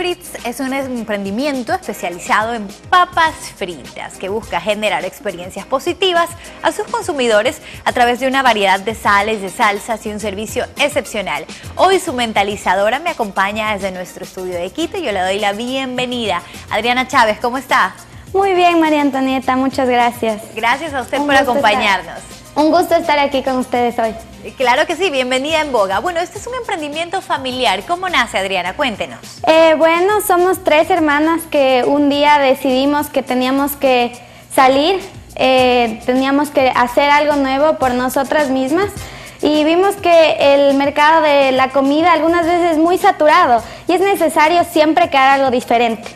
Fritz es un emprendimiento especializado en papas fritas que busca generar experiencias positivas a sus consumidores a través de una variedad de sales, de salsas y un servicio excepcional. Hoy su mentalizadora me acompaña desde nuestro estudio de Quito y yo le doy la bienvenida. Adriana Chávez, ¿cómo está? Muy bien, María Antonieta, muchas gracias. Gracias a usted por acompañarnos. un gusto estar aquí con ustedes hoy. Claro que sí, bienvenida en Boga. Bueno, este es un emprendimiento familiar. ¿Cómo nace, Adriana? Cuéntenos. Eh, bueno, somos tres hermanas que un día decidimos que teníamos que salir, eh, teníamos que hacer algo nuevo por nosotras mismas y vimos que el mercado de la comida algunas veces es muy saturado y es necesario siempre crear algo diferente.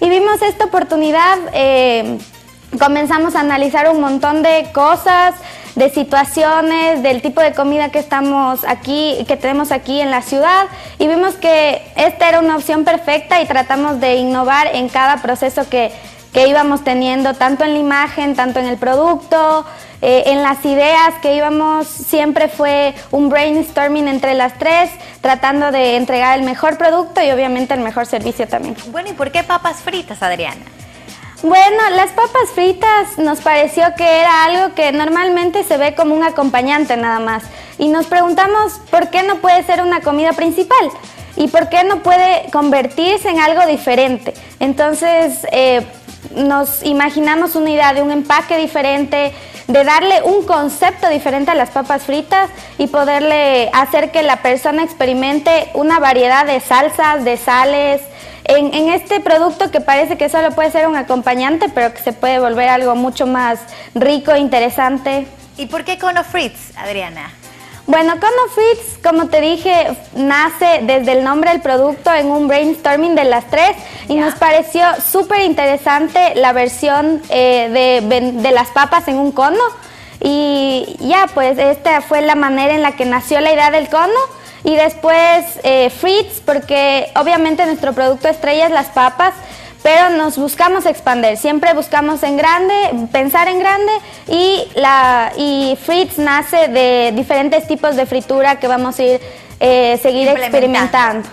Y vimos esta oportunidad, eh, comenzamos a analizar un montón de cosas, de situaciones, del tipo de comida que estamos aquí, que tenemos aquí en la ciudad y vimos que esta era una opción perfecta y tratamos de innovar en cada proceso que, íbamos teniendo, tanto en la imagen, tanto en el producto, eh, en las ideas que íbamos, siempre fue un brainstorming entre las tres, tratando de entregar el mejor producto y obviamente el mejor servicio también. Bueno, ¿y por qué papas fritas, Adriana? Bueno, las papas fritas nos pareció que era algo que normalmente se ve como un acompañante nada más. Y nos preguntamos por qué no puede ser una comida principal y por qué no puede convertirse en algo diferente. Entonces eh, nos imaginamos una idea de un empaque diferente, de darle un concepto diferente a las papas fritas y poderle hacer que la persona experimente una variedad de salsas, de sales, en, este producto que parece que solo puede ser un acompañante, pero que se puede volver algo mucho más rico, interesante. ¿Y por qué Cono Fritz, Adriana? Bueno, Cono Fritz, como te dije, nace desde el nombre del producto en un brainstorming de las tres y nos pareció súper interesante la versión eh, de, de las papas en un cono. Y ya, pues esta fue la manera en la que nació la idea del cono y después eh, Fritz, porque obviamente nuestro producto estrella es las papas, pero nos buscamos expandir, siempre buscamos en grande, pensar en grande y, la, y Fritz nace de diferentes tipos de fritura que vamos a ir eh, seguir experimentando.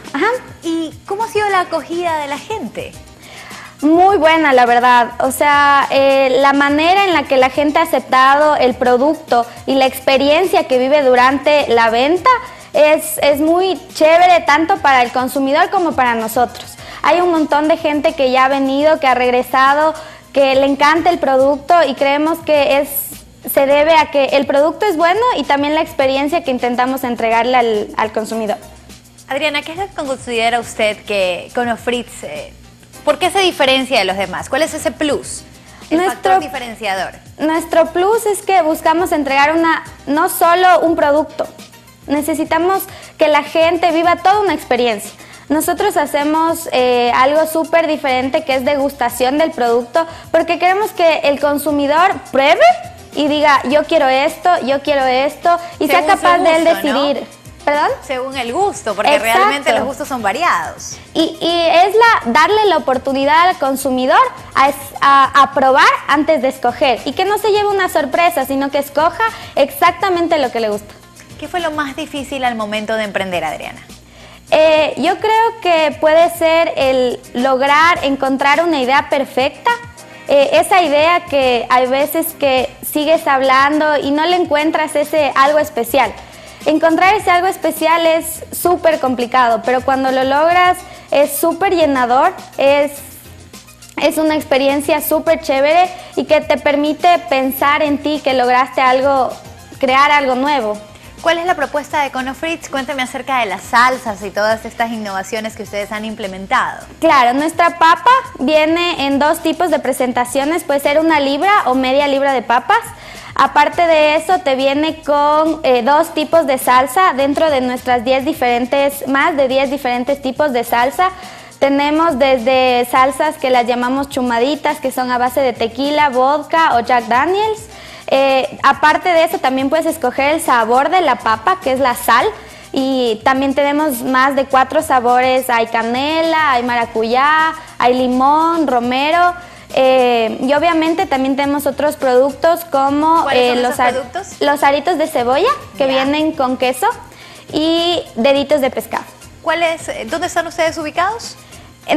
¿Y cómo ha sido la acogida de la gente? Muy buena, la verdad. O sea, eh, la manera en la que la gente ha aceptado el producto y la experiencia que vive durante la venta es, muy chévere tanto para el consumidor como para nosotros. Hay un montón de gente que ya ha venido, que ha regresado, que le encanta el producto y creemos que es se debe a que el producto es bueno y también la experiencia que intentamos entregarle al, consumidor. Adriana, ¿qué es lo que considera usted que con Fritz, eh, por qué se diferencia de los demás? ¿Cuál es ese plus? El factor diferenciador. Nuestro plus es que buscamos entregar una, no solo un producto, necesitamos que la gente viva toda una experiencia. Nosotros hacemos eh, algo súper diferente que es degustación del producto porque queremos que el consumidor pruebe y diga yo quiero esto, yo quiero esto y sea capaz de él decidir. ¿Perdón? Según el gusto, porque realmente los gustos son variados. Y, es la, darle la oportunidad al consumidor a, a, probar antes de escoger y que no se lleve una sorpresa, sino que escoja exactamente lo que le gusta. ¿Qué fue lo más difícil al momento de emprender, Adriana? Eh, yo creo que puede ser el lograr encontrar una idea perfecta, eh, esa idea que hay veces que sigues hablando y no le encuentras ese algo especial. Encontrar ese algo especial es súper complicado, pero cuando lo logras es súper llenador, es, es una experiencia súper chévere y que te permite pensar en ti que lograste algo, crear algo nuevo. ¿Cuál es la propuesta de Cono Fritz? Cuénteme acerca de las salsas y todas estas innovaciones que ustedes han implementado. Claro, nuestra papa viene en dos tipos de presentaciones, puede ser una libra o media libra de papas. Aparte de eso, te viene con eh, dos tipos de salsa dentro de nuestras 10 diferentes, más de 10 diferentes tipos de salsa. Tenemos desde salsas que las llamamos chumaditas, que son a base de tequila, vodka o Jack Daniels. Eh, aparte de eso, también puedes escoger el sabor de la papa, que es la sal. Y también tenemos más de cuatro sabores. Hay canela, hay maracuyá, hay limón, romero. Eh, y obviamente también tenemos otros productos como eh, los, productos? los aritos de cebolla que vienen con queso y deditos de pescado. ¿Cuál ¿Dónde están ustedes ubicados?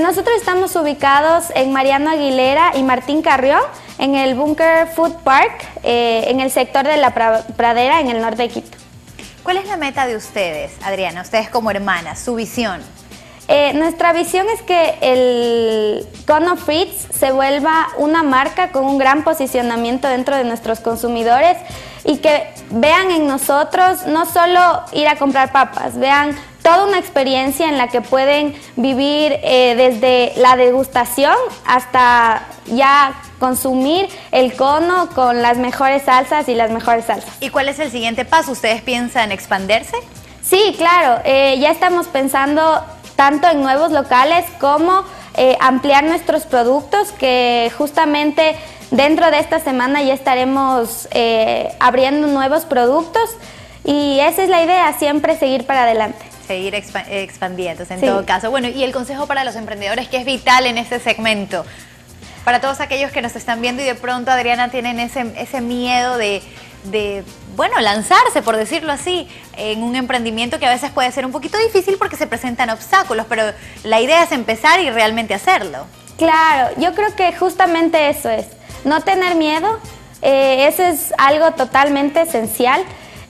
Nosotros estamos ubicados en Mariano Aguilera y Martín Carrión, en el Bunker Food Park, eh, en el sector de la pradera, en el norte de Quito. ¿Cuál es la meta de ustedes, Adriana, ustedes como hermanas, su visión? Eh, nuestra visión es que el Cono Fritz se vuelva una marca con un gran posicionamiento dentro de nuestros consumidores y que vean en nosotros no solo ir a comprar papas, vean toda una experiencia en la que pueden vivir eh, desde la degustación hasta ya consumir el cono con las mejores salsas y las mejores salsas. ¿Y cuál es el siguiente paso? ¿Ustedes piensan expandirse? Sí, claro, eh, ya estamos pensando tanto en nuevos locales como eh, ampliar nuestros productos que justamente dentro de esta semana ya estaremos abriendo nuevos productos y esa es la idea, siempre seguir para adelante seguir expandiéndose en todo caso. Bueno, y el consejo para los emprendedores que es vital en este segmento. Para todos aquellos que nos están viendo y de pronto, Adriana, tienen ese, ese miedo de, de, bueno, lanzarse, por decirlo así, en un emprendimiento que a veces puede ser un poquito difícil porque se presentan obstáculos, pero la idea es empezar y realmente hacerlo. Claro, yo creo que justamente eso es, no tener miedo, eh, eso es algo totalmente esencial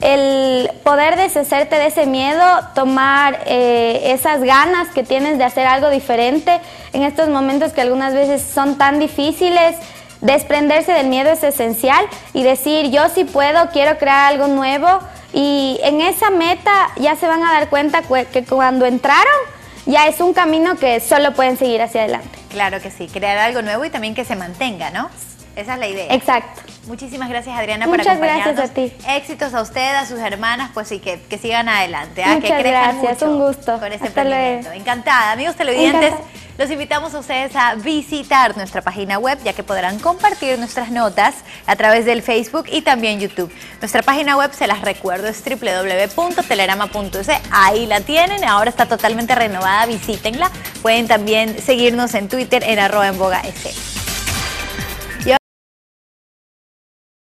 el poder deshacerte de ese miedo, tomar eh, esas ganas que tienes de hacer algo diferente en estos momentos que algunas veces son tan difíciles. Desprenderse del miedo es esencial y decir yo sí puedo, quiero crear algo nuevo y en esa meta ya se van a dar cuenta que cuando entraron ya es un camino que solo pueden seguir hacia adelante. Claro que sí, crear algo nuevo y también que se mantenga, ¿no? Esa es la idea. Exacto. Muchísimas gracias Adriana por acompañarnos. Muchas gracias a ti. Éxitos a usted, a sus hermanas, pues sí, que, que sigan adelante. ¿ah? Muchas gracias, un gusto. Con este emprendimiento. Encantada. Amigos televidentes, los invitamos a ustedes a visitar nuestra página web, ya que podrán compartir nuestras notas a través del Facebook y también YouTube. Nuestra página web, se las recuerdo, es www.telerama.es. Ahí la tienen, ahora está totalmente renovada, visítenla. Pueden también seguirnos en Twitter en arroba en boga.